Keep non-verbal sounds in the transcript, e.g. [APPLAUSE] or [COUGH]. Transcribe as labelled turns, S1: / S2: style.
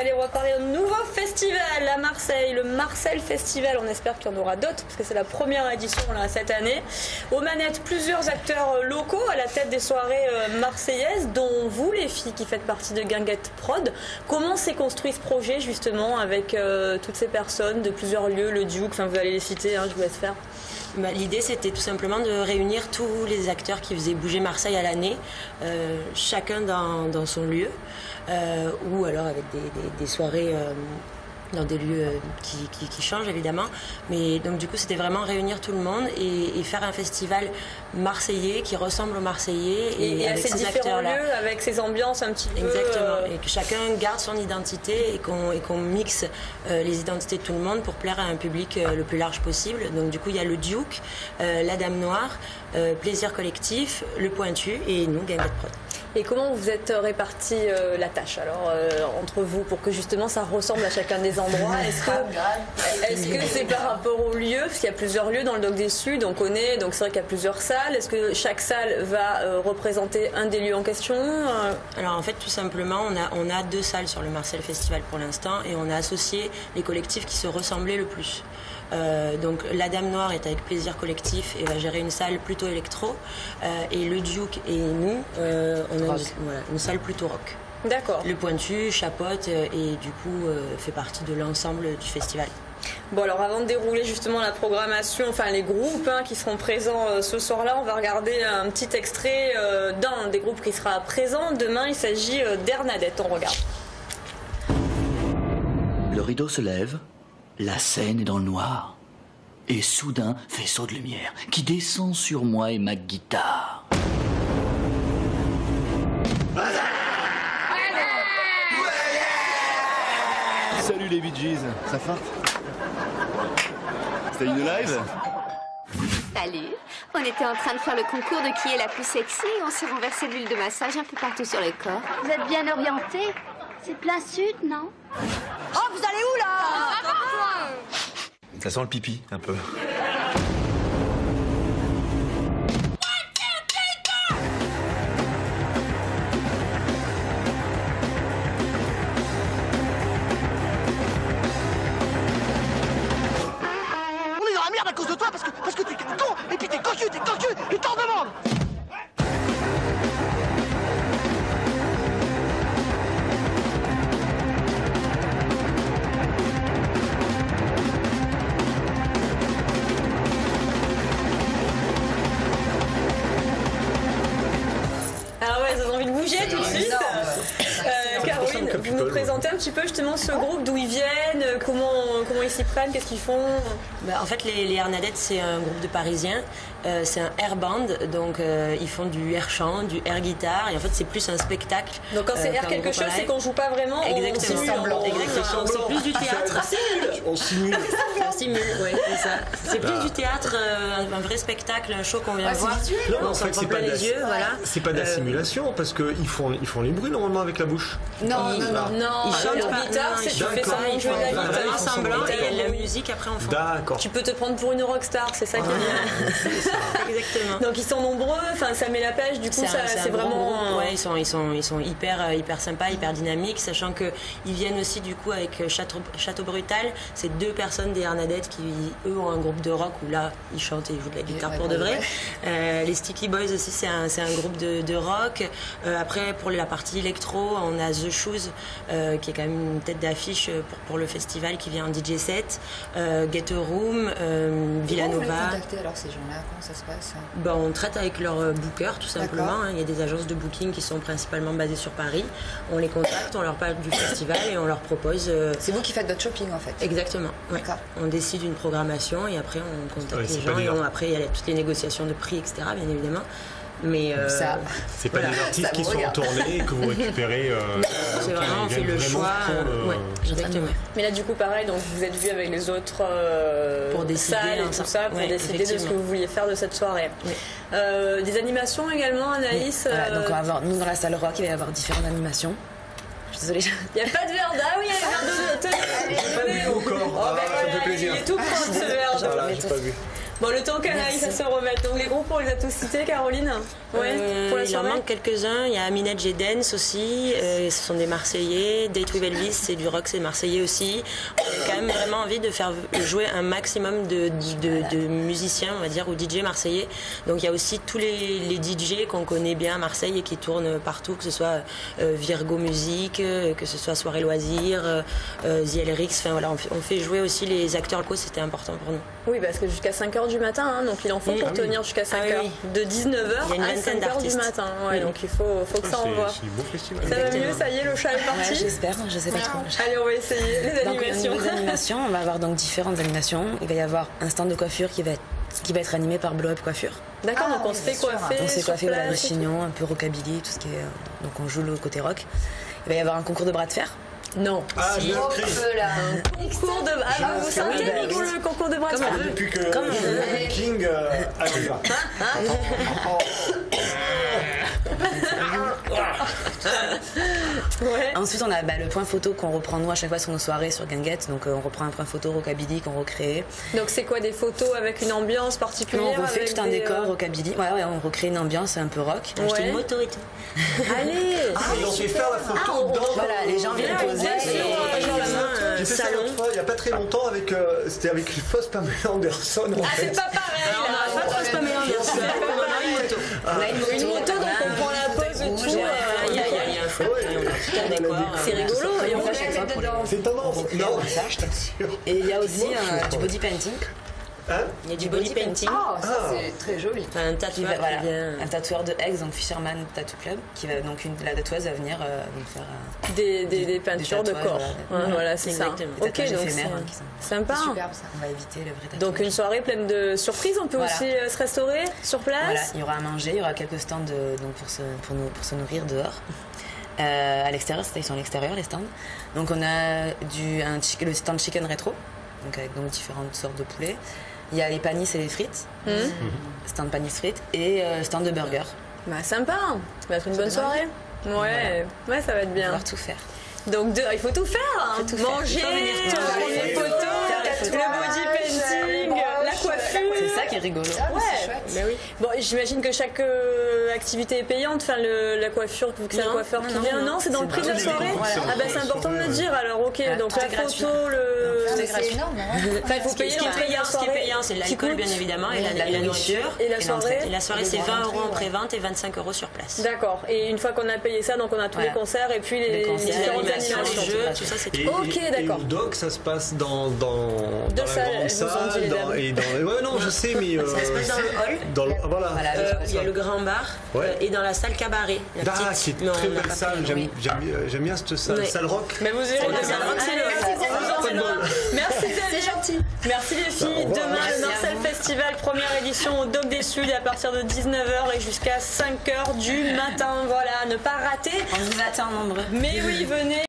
S1: Allez, on va parler d'un nouveau festival à Marseille, le Marcel Festival. On espère qu'il y en aura d'autres, parce que c'est la première édition là, cette année. Aux manettes, plusieurs acteurs locaux à la tête des soirées euh, marseillaises, dont vous, les filles, qui faites partie de Guinguette Prod. Comment s'est construit ce projet, justement, avec euh, toutes ces personnes de plusieurs lieux, le Duke, enfin, vous allez les citer, hein, je vous laisse faire.
S2: Bah, L'idée, c'était tout simplement de réunir tous les acteurs qui faisaient bouger Marseille à l'année, euh, chacun dans, son lieu, euh, ou alors avec des soirées euh, dans des lieux euh, qui, qui- qui changent évidemment. Mais donc du coup, c'était vraiment réunir tout le monde et, et faire un festival marseillais qui ressemble aux Marseillais
S1: Et, et à
S2: avec
S1: ces différents lieux, avec ces ambiances un petit peu.
S2: Exactement,
S1: euh,
S2: et que chacun garde son identité et qu'on mixe euh, les identités de tout le monde pour plaire à un public euh, le plus large possible. Donc du coup, il y a le Duke, la Dame Noire, Plaisir Collectif, le Pointu et nous, Gangbang Prod.
S1: Et comment vous êtes réparti euh, la tâche alors euh, entre vous pour que justement ça ressemble à chacun des endroits? [LAUGHS] Est-ce que est-ce que c'est par rapport au lieu Parce qu'il y a plusieurs lieux dans le Doc des Sud, on connaît, donc c'est vrai qu'il y a plusieurs salles. Est-ce que chaque salle va euh, représenter un des lieux en question Euh,
S2: Alors en fait, tout simplement, on a, on a deux salles sur le Marcel Festival pour l'instant et on a associé les collectifs qui se ressemblaient le plus. Euh, donc la Dame Noire est avec Plaisir Collectif et va gérer une salle plutôt électro Euh, et le Duke et nous, euh, on a une, voilà, une salle plutôt rock.
S1: D'accord.
S2: Le Pointu chapeaute euh, et du coup euh, fait partie de l'ensemble du festival.
S1: Bon alors avant de dérouler justement la programmation, enfin les groupes hein, qui seront présents euh, ce soir-là, on va regarder un petit extrait euh, d'un des groupes qui sera présent. Demain il s'agit euh, d'Hernadette, on regarde.
S3: Le rideau se lève, la scène est dans le noir. Et soudain, faisceau de lumière qui descend sur moi et ma guitare.
S4: Salut les Bee Gees, ça farte C'était une live
S5: Salut. On était en train de faire le concours de qui est la plus sexy et on s'est renversé de l'huile de massage un peu partout sur le corps.
S6: Vous êtes bien orienté? C'est plein sud, non?
S7: Oh, vous allez où
S4: Ça sent le pipi, un peu.
S7: On est dans la merde à cause de toi parce que, parce que t'es con Et puis t'es cocu, t'es cocu Et t'en demandes
S1: Présentez un petit peu justement ce groupe, d'où ils viennent, euh, comment, comment ils s'y prennent, qu'est-ce qu'ils font?
S2: Bah, en fait, les, les Hernadettes, c'est un groupe de Parisiens. Euh, c'est un air band, donc euh, ils font du air chant, du air guitare, et en fait, c'est plus un spectacle.
S1: Donc quand c'est
S2: euh,
S1: air quelque chose, c'est qu'on joue pas vraiment, on
S2: Exactement.
S1: simule.
S2: Exactement. C'est plus du théâtre.
S4: On simule.
S2: On simule, oui, c'est ça. C'est plus du théâtre, euh, un vrai spectacle, un show qu'on vient voir.
S4: Non,
S2: on
S4: en
S2: s'en
S4: fait,
S2: prend
S4: c'est pas de
S2: les
S4: la-
S2: yeux, voilà.
S4: C'est pas de la simulation parce qu'ils font, ils font les bruits normalement avec la bouche.
S2: Non, non, non.
S1: Non,
S2: Ils chantent
S1: le
S2: pas.
S1: guitare, c'est
S2: ils
S1: tu fais semblant de
S2: ils
S1: jouer de la guitare.
S2: semblant et il y a de la musique après en fond.
S4: D'accord.
S1: Tu peux te prendre pour une rockstar, c'est ça qui est bien. [LAUGHS]
S2: Exactement.
S1: Donc ils sont nombreux, enfin ça met la pêche, du coup
S2: C'est
S1: vraiment.
S2: ouais, ils sont ils sont ils sont hyper euh, hyper sympas, hyper dynamiques, sachant que ils viennent aussi du coup avec euh, Château, Château Brutal. C'est deux personnes des Hernadettes qui eux ont un groupe de rock où là ils chantent et ils jouent de la guitare pour de vrai. Euh, les Sticky Boys aussi c'est un c'est un groupe de, de rock. Euh, après pour la partie électro, on a The Shoes euh, qui est quand même une tête d'affiche pour pour le festival qui vient en DJ set. Euh, Get a Room, euh,
S8: Comment vous les
S2: Villanova.
S8: contactez alors ces gens-là? Comment ça se passe?
S2: Ben, on traite avec leur euh, booker tout simplement. Hein. Il y a des agences de booking qui sont principalement basées sur Paris. On les contacte, on leur parle du festival et on leur propose. euh,
S8: C'est vous qui faites votre shopping en fait
S2: Exactement. ouais. On décide une programmation et après on contacte
S4: Ouais,
S2: les gens et on- après il y a toutes les négociations de prix, etc. Bien évidemment. Mais euh,
S8: Ça,
S4: C'est pas
S2: Voilà.
S4: des artistes qui sont en tournée et que vous récupérez. euh, [LAUGHS]
S2: c'est vraiment on fait le choix. euh, ouais, exactement.
S1: Mais là du coup pareil, donc vous êtes vu avec les autres euh,
S2: Pour décider,
S1: salles et
S2: hein,
S1: tout
S2: ça.
S1: pour
S2: Ouais,
S1: décider de ce que vous vouliez faire de cette soirée.
S2: Oui.
S1: Euh, des animations également, Anaïs.
S8: Voilà,
S1: euh,
S8: donc on va avoir, nous dans la salle rock, il va y avoir différentes animations. Je suis désolée.
S1: Il n'y a pas de verre d'eau. Ah oui, il y a le verre. [LAUGHS] Tenez, allez,
S4: Pas vu encore.
S1: Oh, ben
S4: Ah, ça
S1: voilà,
S4: fait plaisir.
S1: Il est tout ce verre d'eau.
S4: Voilà, j'ai pas vu.
S1: Bon, le temps aille, ça se remette. Donc, les groupes, on les a tous cités, Caroline Ouais,
S2: Euh,
S1: pour la
S2: il en manque quelques-uns. Il y a Aminette Jedens aussi. euh, ce sont des Marseillais. Date with Elvis, c'est du rock, c'est Marseillais aussi. On a quand même vraiment envie de faire jouer un maximum de, de, de musiciens, on va dire, ou DJ marseillais. Donc il y a aussi tous les, les DJ qu'on connaît bien à Marseille et qui tournent partout, que ce soit euh, Virgo Musique, euh, que ce soit Soirée Loisirs, euh, The LRX. Enfin voilà, on fait, on fait jouer aussi les acteurs locaux, c'était important pour nous.
S1: Oui, parce que jusqu'à 5h du matin, hein, donc il en faut
S2: Oui.
S1: pour
S2: Ah oui.
S1: tenir jusqu'à 5h.
S2: Ah oui,
S1: De 19h
S2: Il y a une
S1: à
S2: vingtaine
S1: 5h du matin. Ouais, donc il faut, faut que ça
S4: C'est
S1: envoie.
S4: c'est du beau festival.
S1: Ça va mieux, ça y est, le chat est
S8: Ouais,
S1: parti.
S8: j'espère, je sais pas trop.
S1: Allez, on va essayer les animations.
S8: on va avoir donc différentes animations. Il va y avoir un stand de coiffure qui va être, qui va être animé par Blow Up Coiffure.
S1: D'accord, donc on se fait coiffer.
S8: On s'est
S1: sur
S8: coiffé voilà, le
S1: place et tout.
S8: chignon, un peu rockabilly, tout ce qui est. euh, Donc on joue le côté rock. Il va y avoir un concours de bras de fer.
S1: Non.
S4: Ah, je.
S1: Concours de. Ah, vous sentez
S8: bah
S1: le concours de bras de fer
S4: Depuis que
S8: Comme
S4: le King euh, arrive. [LAUGHS] [LAUGHS]
S1: Ouais.
S8: Ensuite, on a bah, le point photo qu'on reprend nous à chaque fois sur nos soirées sur Ganguette. Donc euh, on reprend un point photo rockabilly qu'on recrée.
S1: Donc c'est quoi des photos avec une ambiance particulière
S8: on refait
S1: avec
S8: tout un
S1: des,
S8: décor
S1: euh,
S8: rockabilly. Ouais, ouais, on recrée une ambiance un peu rock.
S2: Acheter
S1: Ouais.
S2: une moto et tout.
S1: Allez
S4: Ah, ils ont fait faire la photo dans.
S8: Voilà, les gens viennent
S1: Ah,
S8: poser.
S1: euh,
S4: J'ai fait ça
S2: salon.
S4: l'autre fois, il n'y a pas très longtemps, avec, euh, c'était avec une fausse Pamela Anderson. En
S1: Ah,
S4: fait.
S1: c'est pas pareil là.
S2: Pas trop Pamela Anderson. On a une moto.
S8: On
S1: donc on prend la pose et tout. C'est rigolo. Et on
S4: C'est tendance. Non,
S8: ça.
S4: je t'assure. [LAUGHS]
S8: Et il y a aussi euh, du body painting.
S4: Hein
S2: Il y a du body painting.
S9: Oh, ça c'est très joli.
S2: Enfin, un tatoueur
S8: va-
S2: qui
S8: voilà,
S2: vient.
S8: un tatoueur de Aix, donc Fisherman Tattoo Club, qui va donc une, la tatoueuse va venir euh, donc faire euh,
S1: Des, des, des peintures de
S8: tatouages,
S1: corps.
S8: voilà.
S1: Ouais, Voilà, c'est ça.
S8: Des
S1: Ok, donc
S8: hein,
S1: c'est
S8: sont-
S1: sympa.
S9: Superbe ça.
S8: on va éviter le vrai tatouage.
S1: Donc une soirée pleine de surprises. On peut
S8: Voilà.
S1: aussi euh, se restaurer sur place.
S8: Voilà, il y aura à manger, il y aura quelques stands de- donc pour, se, pour, nous, pour se nourrir dehors. Euh, à l'extérieur, ils sont à l'extérieur les stands. Donc on a du, un, le stand chicken rétro, donc avec donc différentes sortes de poulets. Il y a les panis et les frites,
S1: Hmm.
S8: stand panis frites, et euh, stand de burger.
S1: Bah sympa. Ça va être une bonne soirée. Ouais, ouais, ça va être
S8: On va
S1: bien.
S8: tout faire.
S1: Donc il faut tout faire. hein.
S8: tout.
S1: Manger,
S8: Il faut venir tout
S1: prendre
S8: faire.
S1: les
S8: Il faut
S1: photos,
S8: les
S1: le body painting, la coiffure.
S8: C'est ça qui est rigolo.
S1: Ouais, mais oui. Bon, j'imagine que chaque euh, activité est payante. Enfin, le, la coiffure, vu que c'est un coiffeur
S8: non,
S1: qui
S8: non,
S1: vient.
S8: non.
S1: Non, c'est dans le prix de la soirée. Ah bah c'est important de le dire. Alors, ok. Donc la photo, le.
S9: C'est énorme, hein [LAUGHS]
S1: Enfin, il faut payer
S2: ce qui est
S1: la
S2: payant, ce qui est
S1: soirée.
S2: payant, c'est l'alcool, bien évidemment, et la,
S8: La
S2: et la
S8: nourriture.
S1: Et la soirée.
S2: Et la soirée, c'est
S9: les
S2: 20 euros en pré-vente et 25 euros sur place.
S1: D'accord. Et une fois qu'on a payé ça, donc on a tous les concerts et puis les,
S8: Les concerts,
S1: différentes animations.
S2: les jeux, tout ça, c'est.
S1: Ok, d'accord.
S4: Et au doc, ça se passe dans, dans,
S1: Deux
S4: dans la
S1: salles,
S4: grande salle. et dans, ouais, non, je sais, mais. euh,
S2: Ça se passe dans le hall.
S4: dans le- voilà.
S8: Voilà,
S2: Euh, il y a le grand bar
S4: Ouais.
S2: euh, et dans la salle cabaret. La
S4: Ah,
S2: petite.
S4: qui est
S2: Mais on
S4: très belle salle, j'aime
S2: Oui.
S4: bien- j'aime bien cette salle, salle rock.
S1: Mais vous irez
S2: La salle rock, c'est le hall.
S1: merci. Sandra. Merci
S9: C'est gentil.
S1: Merci les filles.
S4: Au revoir.
S1: Demain, le Marcel. Festival, première édition au Doc des Suds à partir de 19h et jusqu'à 5h du matin. Voilà, ne pas rater.
S8: On vous attend nombreux.
S1: Mais oui, venez.